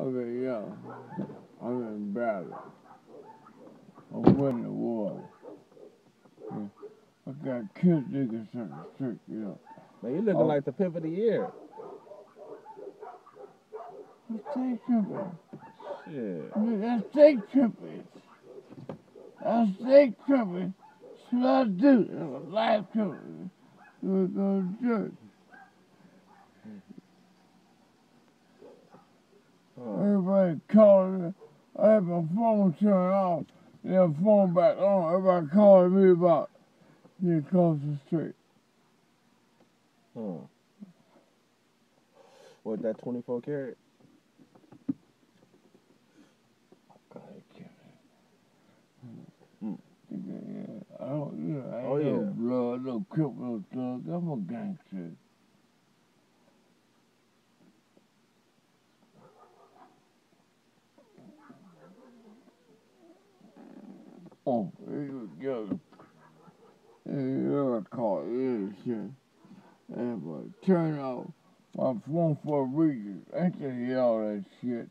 Okay, yeah. I'm in battle. I'm winning the war. Yeah. I got killed niggas on the street, you know. Man, you looking Oh. like the pimp of the year. That's steak tripping. Shit. That's steak tripping. That's steak tripping. That's what I do. Life tripping. We're going to church. Everybody calling. I had my phone turned off. Then phone back on. Everybody calling me about getting across the street. Huh. What, that 24 karat? God, I can't. Mm. Yeah, I don't, you know, I ain't Oh, no yeah. blood, no crip, no thug. I'm a gangster. Oh, you go. You ever call it shit? And but turn off my phone for a reason. I can hear all that shit.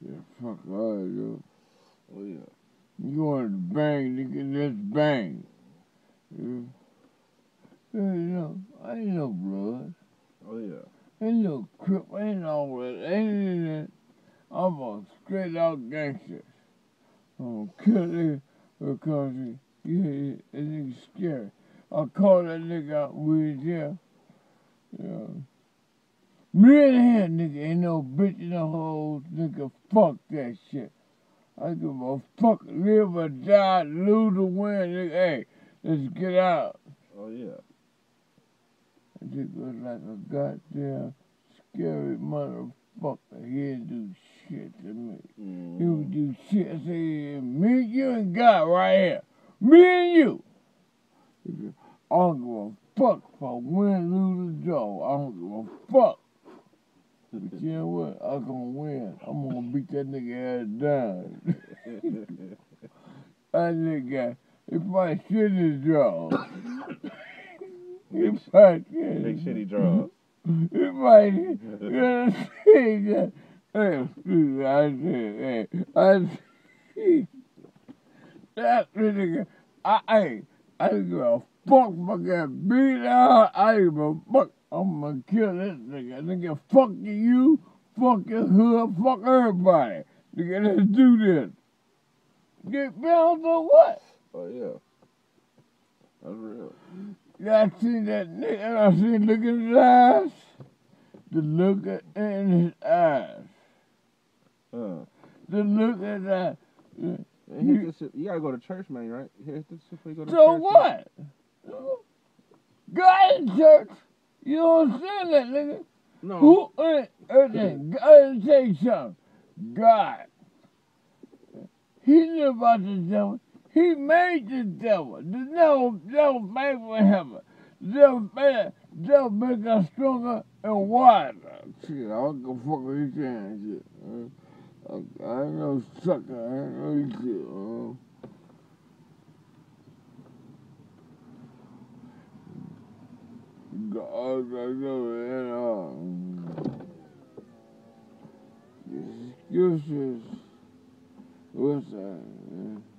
Yeah, fuck all that, dude. Oh, yeah. You want to bang, nigga, let's bang. Yeah. You know, I ain't no blood. Oh, yeah. Ain't no crip, ain't all that. Ain't in that. I'm a straight out gangster. I'm gonna kill nigga because he, yeah, that nigga scary. I call that nigga out with jail. Yeah. Me and him, nigga, ain't no bitch in the hoes, nigga. Fuck that shit. I give a fuck, live or die, lose or win, nigga. Hey, let's get out. Oh, yeah. That nigga was like a goddamn scary motherfucker. He didn't do shit to me. Mm. He would do shit. I say, me, you, and God right here. Me and you. I don't give a fuck for win, lose, or draw. I don't give a fuck. But you know what? I'm gonna win. I'm gonna beat that nigga ass down. that nigga, he probably shit his jaw. he probably shit big shitty draws. He might, you know what I'm saying? That nigga, I, hey, I don't give fuck I beat out. I don't give fuck. I'm gonna kill this nigga. Nigga, fuck you, fuck your hood, fuck everybody. Nigga, let's do this. Get bounced or what? Oh, yeah. That's real. Yeah, I seen that nigga, I seen look in his eyes. The look in his eyes. The look at that. You-. You gotta go to church, man, right? Hit this shit before you go to So church. what? God in church. You don't understand that, nigga. No. Who in everything? God, you something. God. He knew about the devil. He made the devil. The devil, devil made for him. The devil made, devil make us stronger and wiser. Shit, I don't give a fuck what you saying. Shit. I, ain't no sucker. I ain't no. Uh. God, I know it. Excuses. What's that?